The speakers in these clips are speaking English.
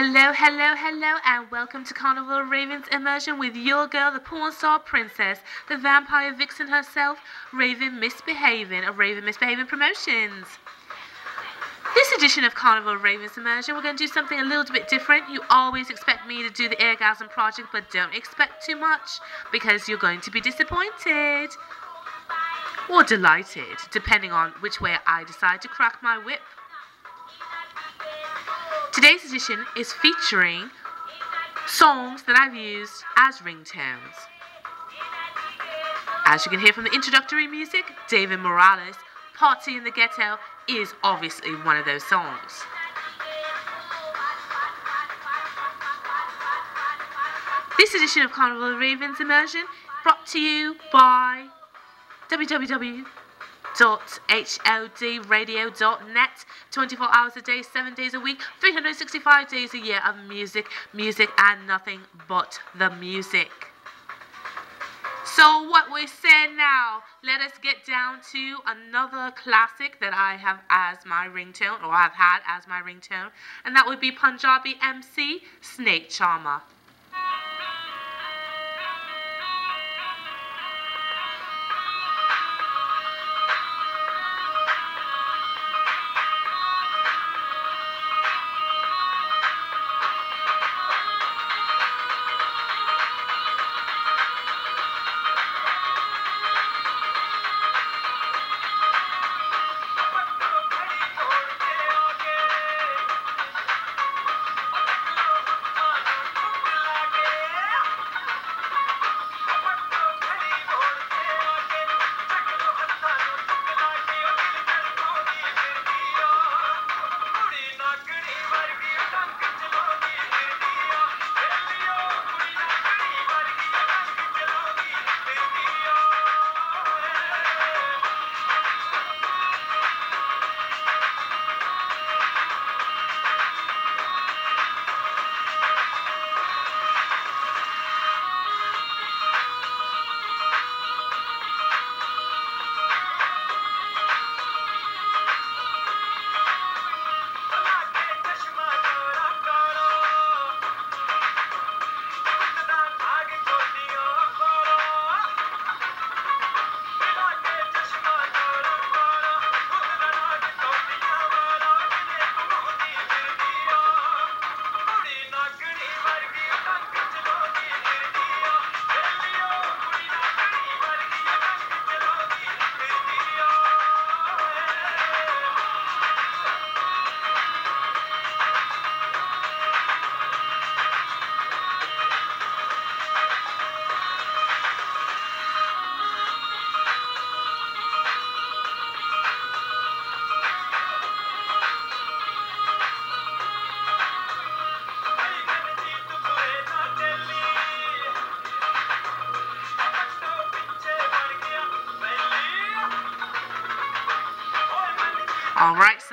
Hello, hello, hello, and welcome to Carnival Raevens Immersion with your girl, the porn star princess, the vampire vixen herself, Raeven Msbehavin of Raeven Msbehavin Promotions. This edition of Carnival Raevens Immersion, we're going to do something a little bit different. You always expect me to do the Airgasm Project, but don't expect too much because you're going to be disappointed or delighted, depending on which way I decide to crack my whip. Today's edition is featuring songs that I've used as ringtones. As you can hear from the introductory music, David Morales' Party in the Ghetto is obviously one of those songs. This edition of Carnival of Raevens Immersion brought to you by www www.hodradio.net 24 hours a day, 7 days a week, 365 days a year of music, music, and nothing but the music. So, what we say now, let us get down to another classic that I have as my ringtone, or I've had as my ringtone, and that would be Panjabi MC Snake Charmer.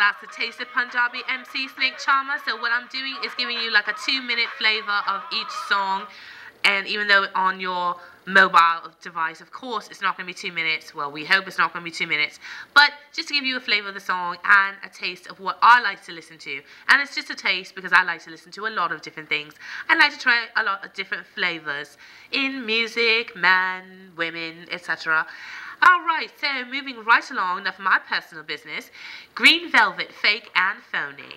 That's the taste of Panjabi MC Snake Charmer. So what I'm doing is giving you like a two minute flavor of each song. And even though on your mobile device, of course, it's not going to be two minutes. Well, we hope it's not going to be two minutes. But just to give you a flavor of the song and a taste of what I like to listen to. And it's just a taste because I like to listen to a lot of different things. I like to try a lot of different flavors in music, men, women, etc. Alright, so moving right along, of my personal business. Green Velvet, Fake and Phony.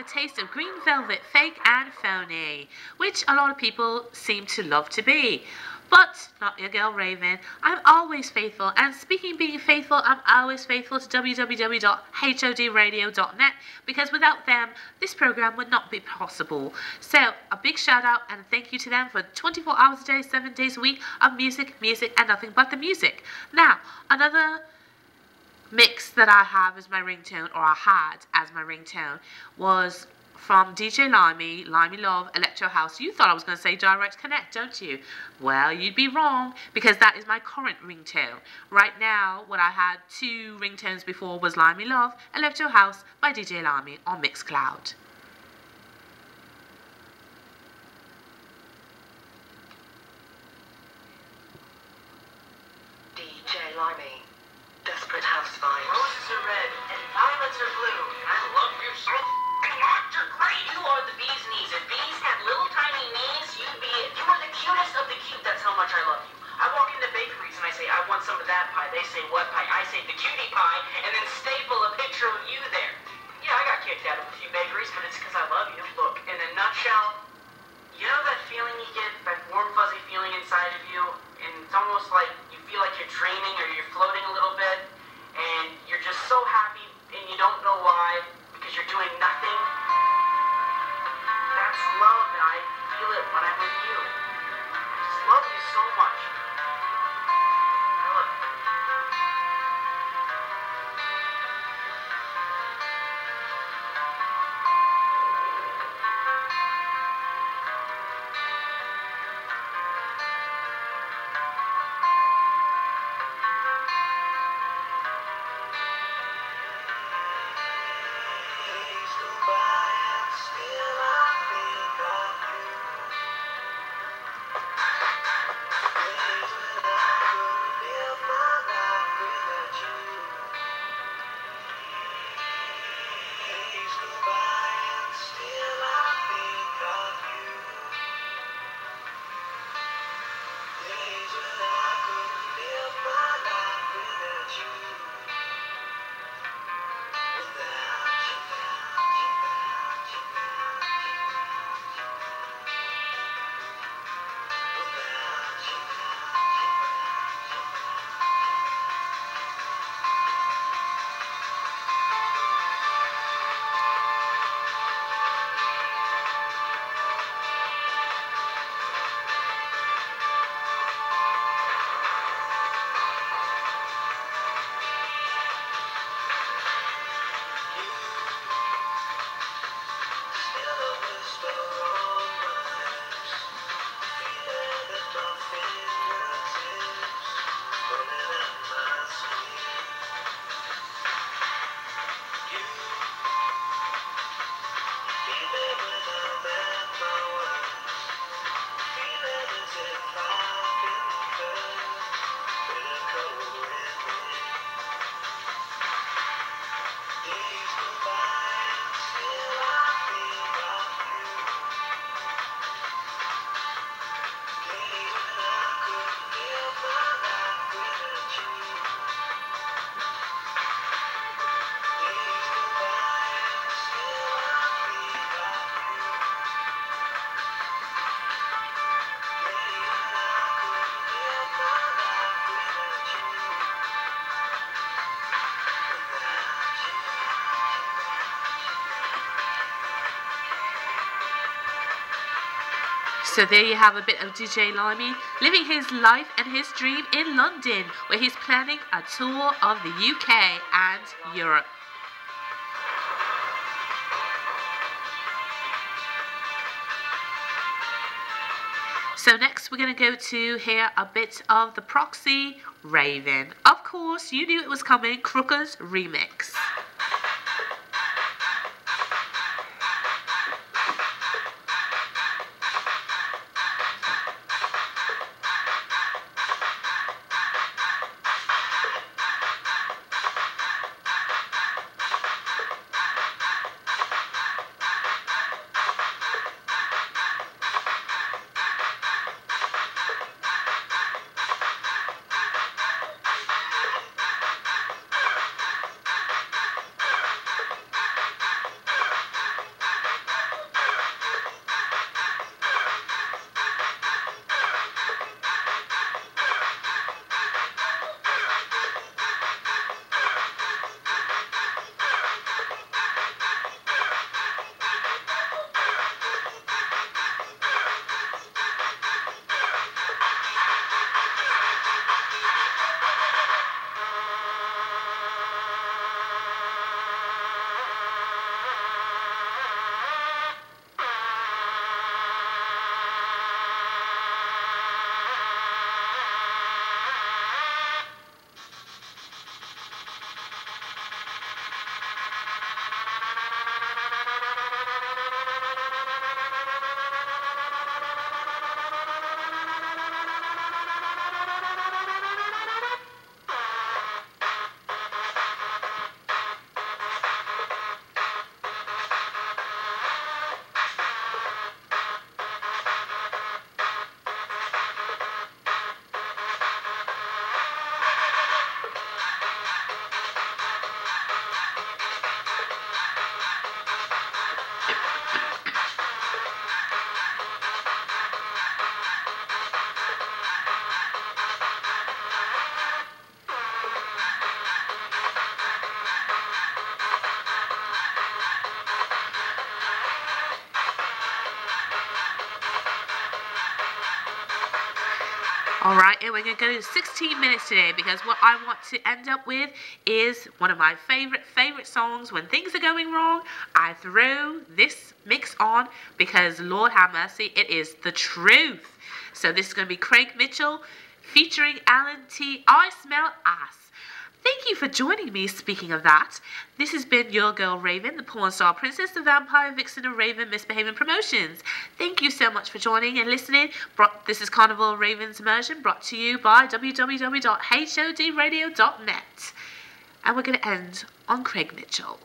A taste of Green Velvet, fake and phony, which a lot of people seem to love to be. But not your girl Raeven. I'm always faithful. And speaking being faithful, I'm always faithful to www.hodradio.net because without them, this program would not be possible. So a big shout out and thank you to them for 24 hours a day, 7 days a week of music, music, and nothing but the music. Now, another mix that I have as my ringtone, or I had as my ringtone, was from DJ Limey, Limey Love, Electro House. You thought I was going to say Direct Connect, don't you? Well, you'd be wrong because that is my current ringtone. Right now, what I had two ringtones before was Limey Love, Electro House by DJ Limey on Mixcloud. They say, what pie? I say, the cutie pie, and then staple a picture of you there. Yeah, I got kicked out of a few bakeries, but it's because I love you. Look, in a nutshell, you know that feeling you get, that warm, fuzzy feeling inside of you? And it's almost like you feel like you're dreaming or you're floating a little bit, and you're just so happy, and you don't know why, because you're doing nothing. That's love, and I feel it when I'm with you. I just love you so much. So there you have a bit of DJ Limey living his life and his dream in London, where he's planning a tour of the UK and Europe. So next we're going to go to hear a bit of the Proxy Raven. Of course, you knew it was coming, Crooker's remix. And we're going to go to 16 minutes today because what I want to end up with is one of my favorite, favorite songs. When things are going wrong, I throw this mix on because, Lord have mercy, it is the truth. So this is going to be Craig Mitchell featuring Alan T. I Smell Ass. Thank you for joining me. Speaking of that, this has been your girl Raeven, the porn star princess, the vampire vixen of Raeven Msbehavin Promotions. Thank you so much for joining and listening. This is Carnival Raevens immersion brought to you by www.hodradio.net. And we're going to end on Craig Mitchell.